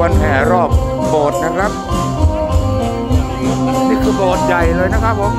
วนแห่รอบโบสถ์นะครับ นี่คือโบสถ์ใหญ่เลยนะครับผม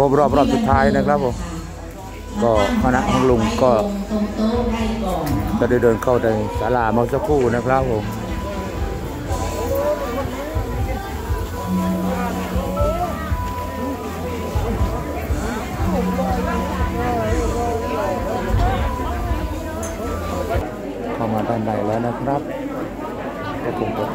รบรอบรอบสุดท้ายนะครับผมก็คณะของลุงก็จะได้เดินเข้าในศาลาเมื่อสักครู่นะครับผมเข้ามาด้านในแล้วนะครับก็คงจะ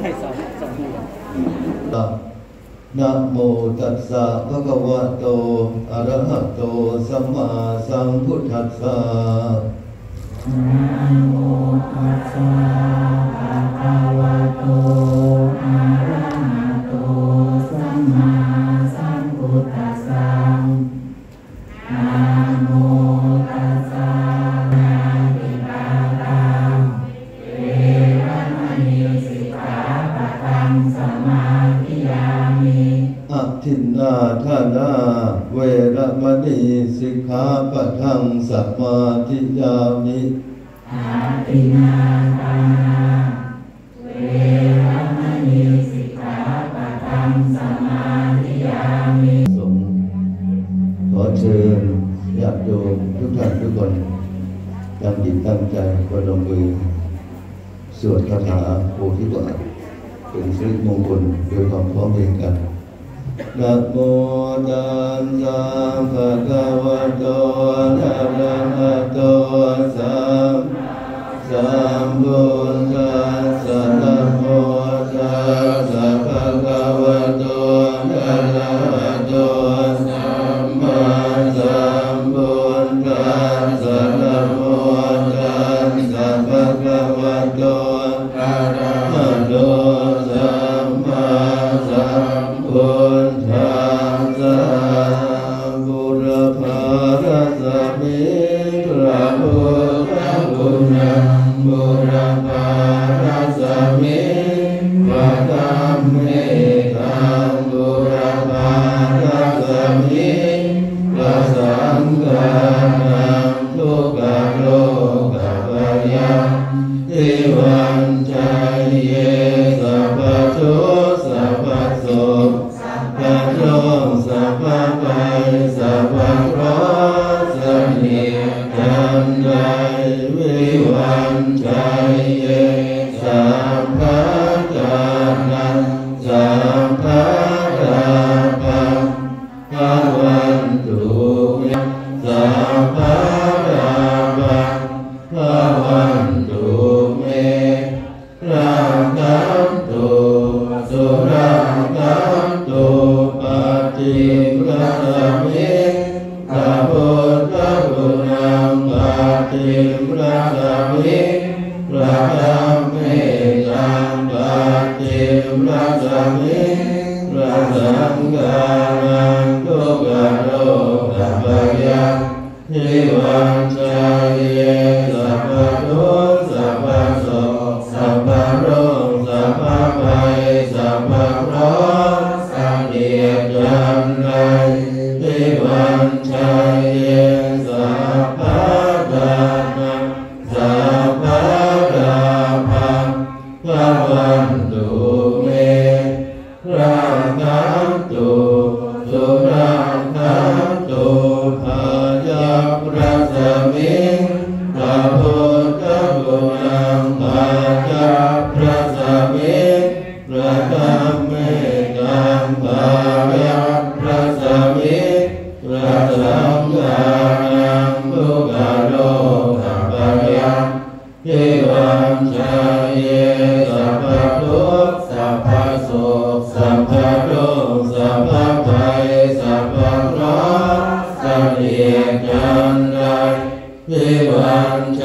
ไค่สองนะโมตัสสะภะคะวะโต อะระหะโต สัมมาสัมพุทธัสสะนะโมตัสสะภะคะวะโต ทินนาทานาเวรมณีสิกขาปัทังสัมมาทิยามิอาทินาทานาเวรมณีสิกขาปัทังสัมมาทิยามิสมขอเชิญญาติโยมทุกท่านทุกคนตั้งจิตตั้งใจประดมมือสวดคาถาโพธิปัตเป็นสิริมงคลโดยความพร้อมเพรียงกัน นะโมตัสสะภะคะวะโตอะระหะโตสัมสัมพุทธัสสะนะโมตัสสะภะคะวะโตอะระหะโตสัมมาสัมพุทธัสสะ One.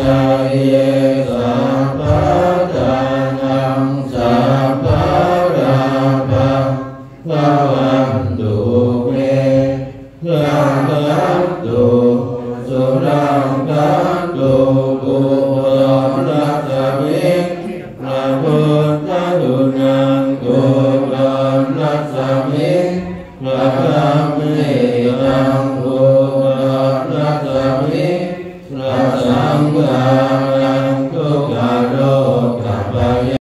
Yeah, yeah.